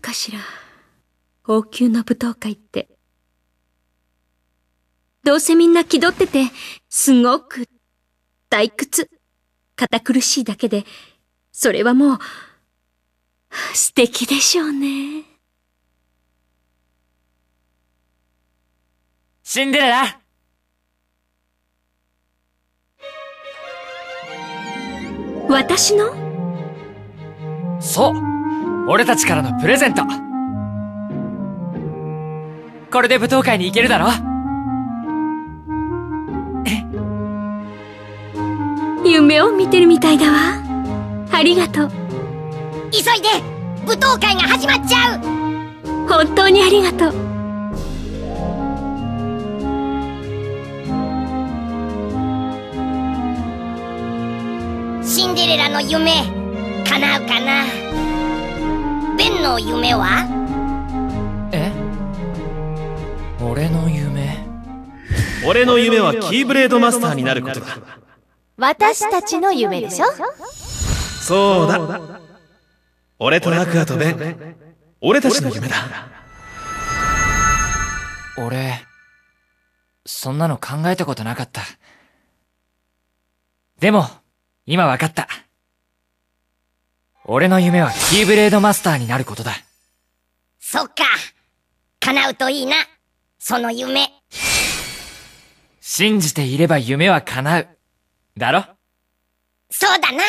かしら？王宮の舞踏会って。どうせみんな気取ってて、すごく退屈、堅苦しいだけで、それはもう、素敵でしょうね。シンデレラ私の？そう俺たちからのプレゼント。これで舞踏会に行けるだろ？夢を見てるみたいだわ。ありがとう。急いで！舞踏会が始まっちゃう！本当にありがとう。シンデレラの夢叶うかな？ベンの夢は？え？俺の夢？俺の夢はキーブレードマスターになることだ。私たちの夢でしょ？そうだ。俺とアクアとベン。俺たちの夢だ。俺そんなの考えたことなかった。でも今わかった俺の夢はキーブレードマスターになることだ。そっか。叶うといいな。その夢。信じていれば夢は叶う。だろ？そうだな